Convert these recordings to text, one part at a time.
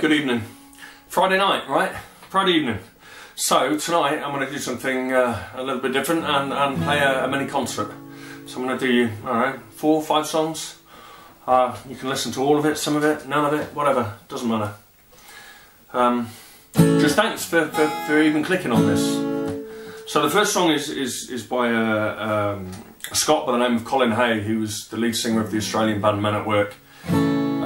good evening. Friday night, right? Friday evening. So tonight I'm going to do something uh, a little bit different and, and play a, a, mini concert. So I'm going to do, alright, four or five songs. Uh, you can listen to all of it, some of it, none of it, whatever, doesn't matter. Um, just thanks for, for, for, even clicking on this. So the first song is, is, is by a, uh, um, a Scot by the name of Colin Hay, who was the lead singer of the Australian band Men at Work.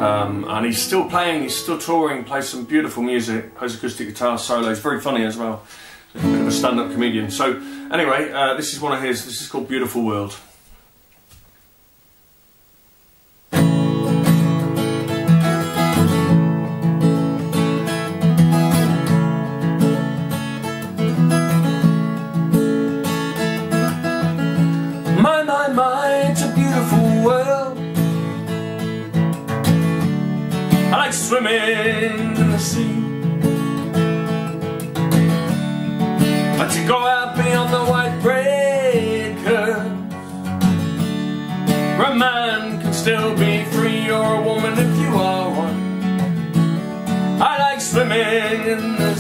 Um, and he's still playing, he's still touring, plays some beautiful music, plays acoustic guitar solos, very funny as well. a bit of a stand-up comedian. So anyway, uh, this is one of his, this is called Beautiful World. Swimming in the sea. But to go out beyond the white breakers Where a man can still be free or a woman if you are one. I like swimming in the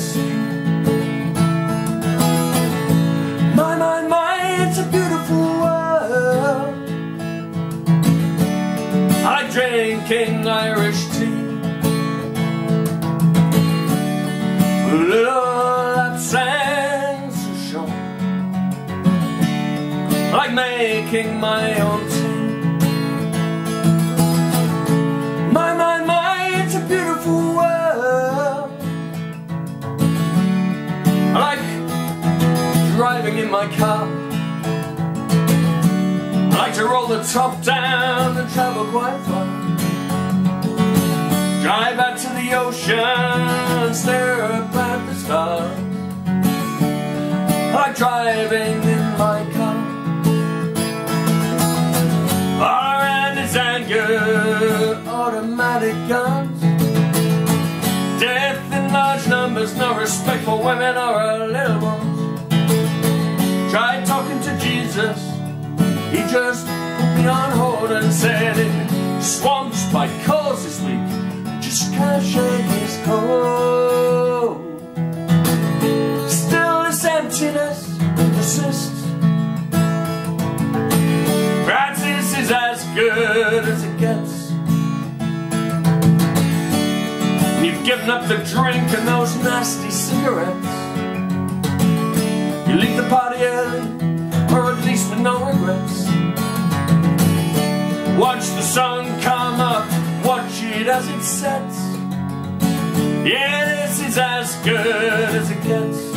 making my own tea My, my, my, it's a beautiful world. I like driving in my car. I like to roll the top down and travel quite far. Drive out to the ocean, stare up at the stars. I Like driving in my car respect for women or a little ones Tried talking to Jesus, he just put me on hold and said it Swamps by cause this just can't shake his cold. Still this emptiness persists. Practice is as good You've up the drink and those nasty cigarettes. You leave the party early Or at least with no regrets. Watch the sun come up Watch it as it sets. Yeah, this is as good as it gets.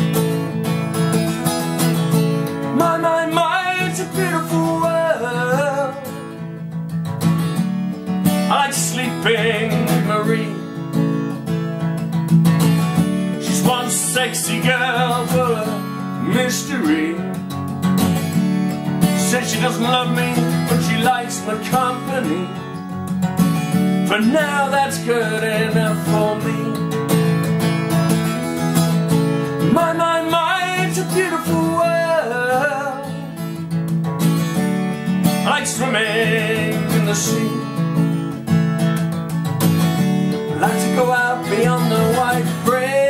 My, my, my, it's a beautiful world. I like sleeping Marie sexy girl full of mystery. Says she doesn't love me, but she likes my company. For now that's good enough for me. My, my, my, it's a beautiful world. I like swimming in the sea. I like to go out beyond the white breakers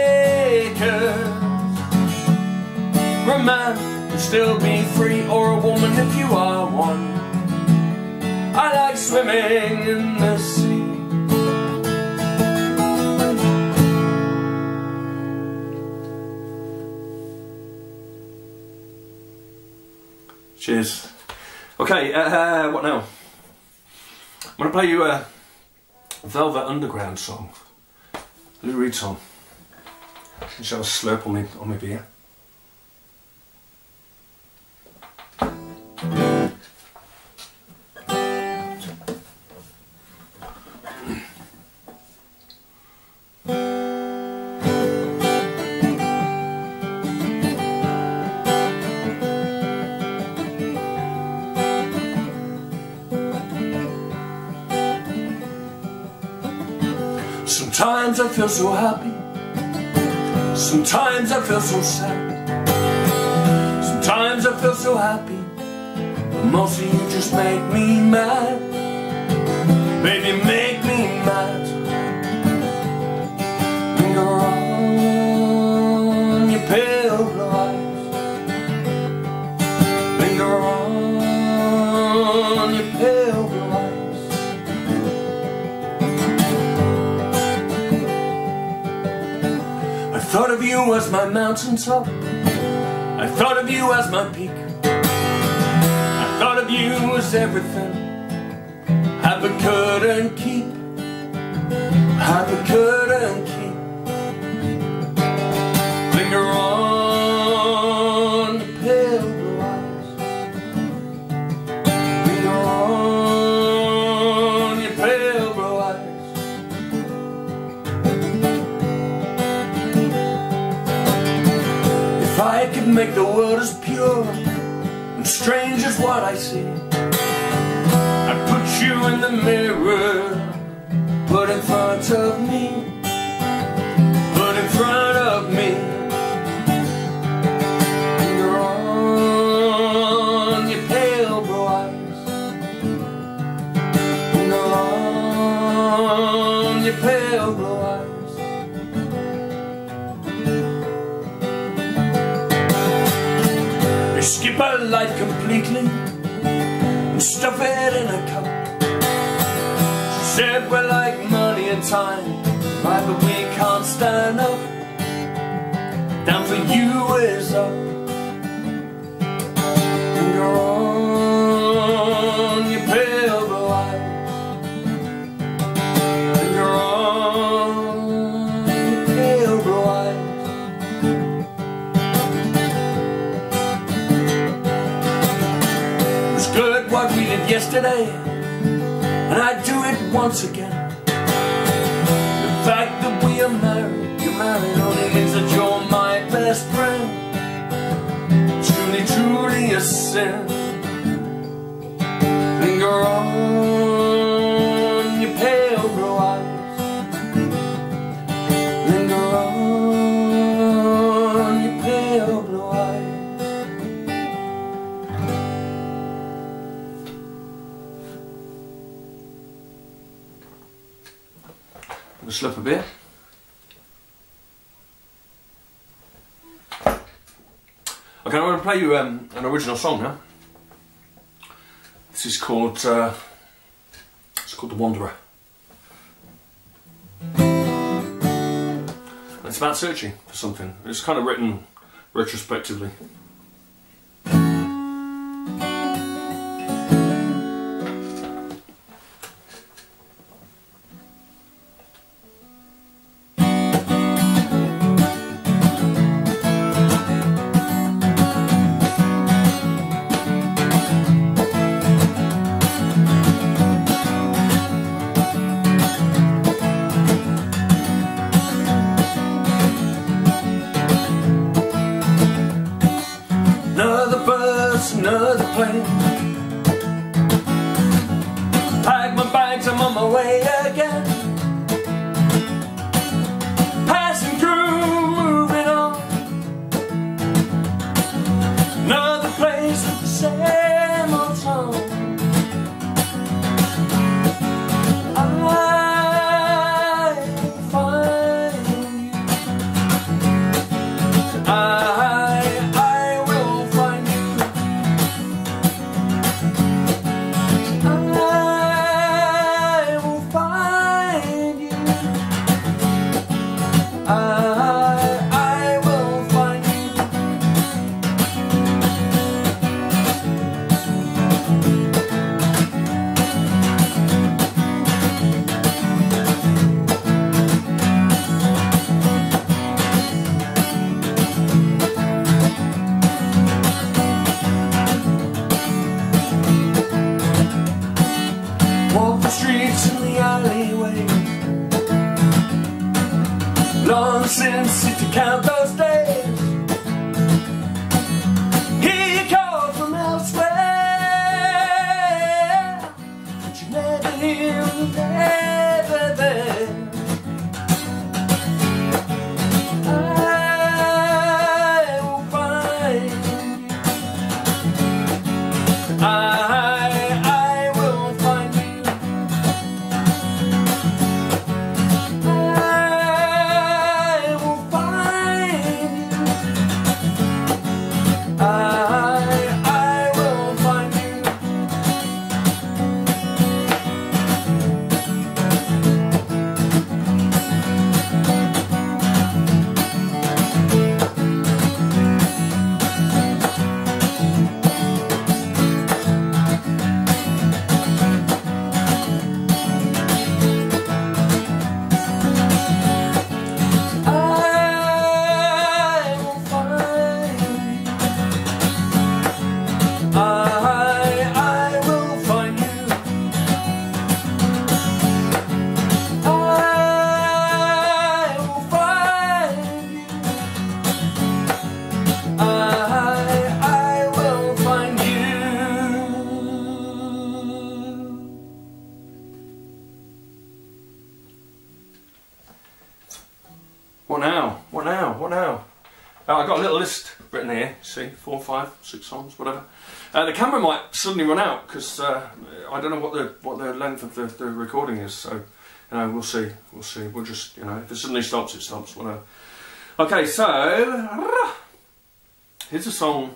man can still be free or a woman if you are one I like swimming in the sea Cheers. Okay, uh, what now? I'm going to play you a Velvet Underground song. Lou Reed song. Just have a slurp on me, on my beer. Sometimes I feel so happy. Sometimes I feel so sad. Sometimes I feel so happy mostly you just make me mad. Baby, make me mad. Linger on your pale eyes Linger on your pale eyes I thought of you as my mountaintop. I thought of you as my peak thought of you as everything I but couldn't keep I but couldn't keep. Linger on the pale blue eyes Linger on your pale blue eyes If I could make the strange as what I see. I'd put you in the mirror Put in front of me Put in front of me. Linger on your pale blue eyes. Linger on your pale blue eyes skip our life completely and stuff it in a cup. She said we're like money and time, right? But we can't stand up. Down for you is up. What we did yesterday, and I'd do it once again. The fact that we are married, you're married, only means that you're my best friend. Truly, truly a sin. Slip a bit. Okay, I'm going to play you um, an original song now. This is called uh, it's called The Wanderer. And it's about searching for something. It's kind of written retrospectively. Now? What now? What now? Uh, I've got a little list written here. See, four, five, six songs, whatever. Uh, the camera might suddenly run out because uh, I don't know what the what the length of the, the recording is. So, you know, we'll see. We'll see. We'll just, you know, if it suddenly stops, it stops. Whatever. Okay, so here's a song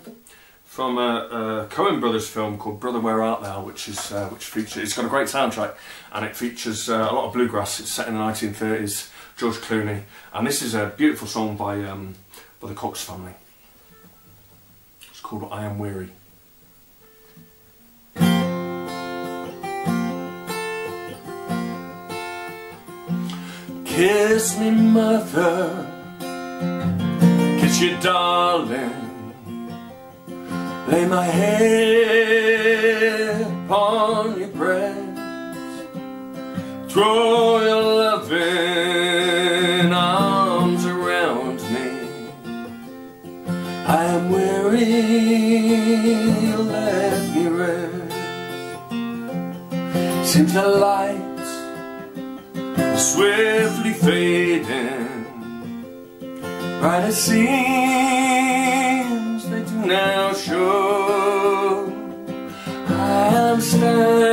from a, a Coen Brothers film called Brother Where Art Thou, which is uh, which features. It's got a great soundtrack, and it features uh, a lot of bluegrass. It's set in the 1930s. George Clooney, and this is a beautiful song by um, by the Cox family. It's called I Am Weary. Kiss me, mother, kiss you, darling. Lay my head upon your breast, throw your weary, let me rest. Seems the lights are swiftly fading, bright as seems they do now show. I am standing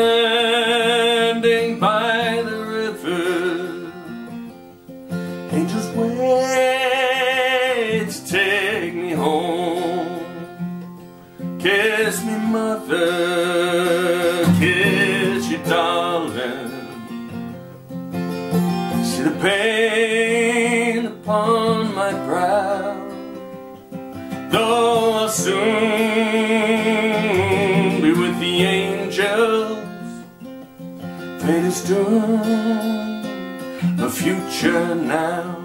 darling. See the pain upon my brow, though I'll soon be with the angels. Fate is doomed, the future now.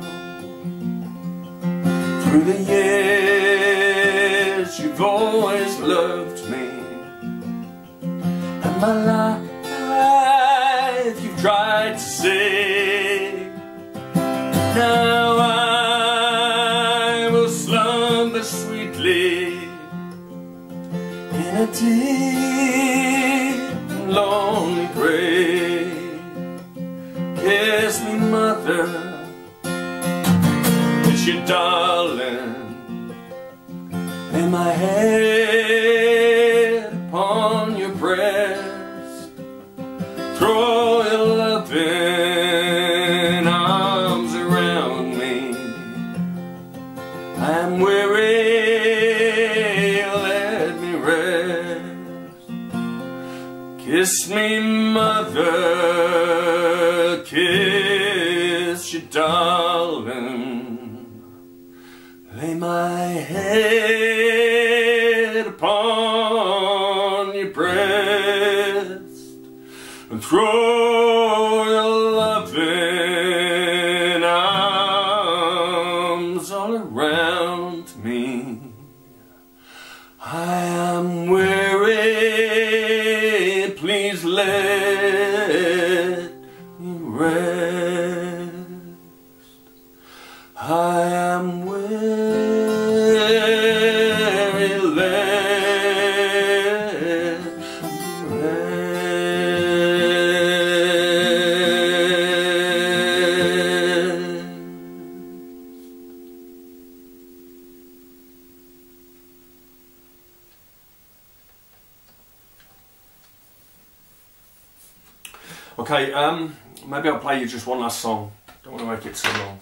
Through the years, you've always loved me, and my life tried. Now I will slumber sweetly in a deep, lonely grave. Kiss me, mother, kiss you, darling. Lay my head Kiss me, mother, kiss you, darling. Lay my head upon your breast and throw play you just one last song. Don't want to make it too long.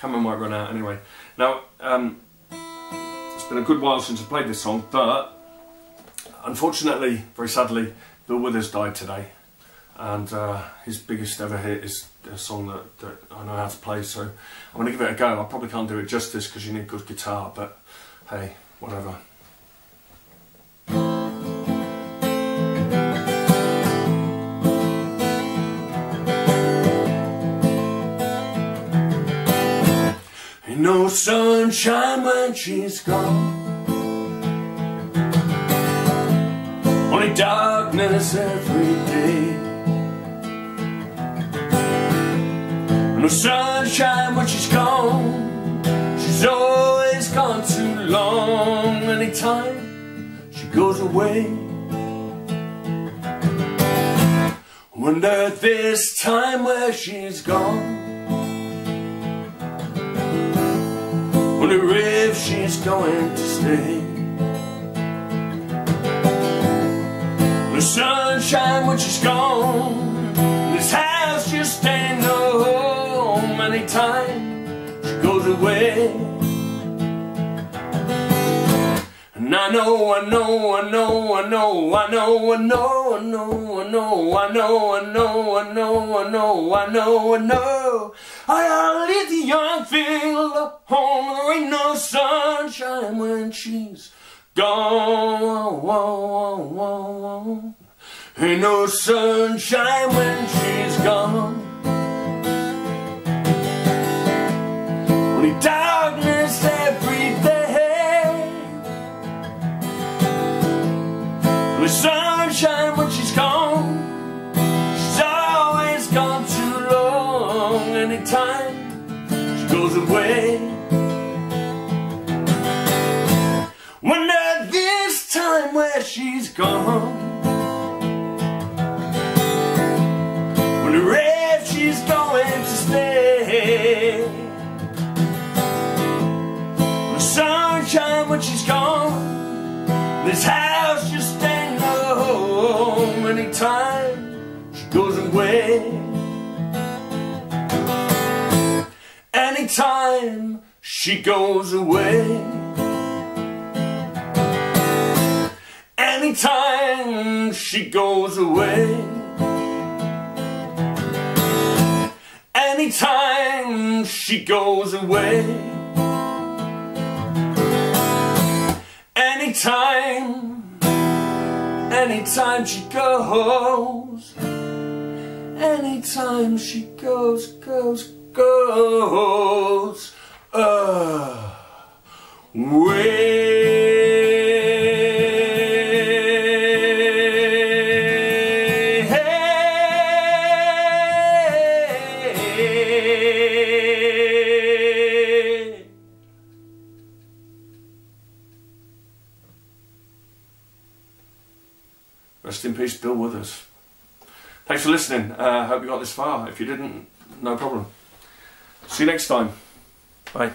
Camera might run out anyway. Now, um, it's been a good while since I played this song, but unfortunately, very sadly, Bill Withers died today. And uh, his biggest ever hit is a song that, that I know how to play, so I'm going to give it a go. I probably can't do it justice because you need good guitar, but hey, whatever. No sunshine when she's gone. Only darkness every day. No sunshine when she's gone. She's always gone too long. Anytime she goes away. Wonder this time where she's gone. Wonder if she's going to stay. The sunshine when she's gone. This house just ain't no home anytime she goes away. And I know, I know, I know, I know, I know, I know, I know, know, I know, I know, I know, I know, I know, I know. I leave the young feel at home. There ain't no sunshine when she's gone. Ain't no sunshine when she's gone. Only darkness every day. The sunshine gone. Wonder if she's going to stay. When the sunshine when she's gone. This house just ain't home anytime she goes away. Anytime she goes away. Anytime she goes away. Anytime she goes away. Anytime, anytime she goes, anytime she goes, goes, goes uh, away. For listening. Uh, hope you got this far. If you didn't, no problem. See you next time. Bye.